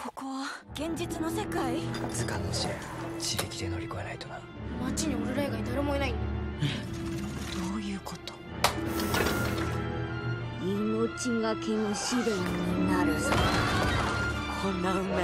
ここは現実の世界？図鑑の試練自力で乗り越えないとな。街に俺ら以外誰もいないん。だどういうこと？命がけの試練になるぞ。こんな運命。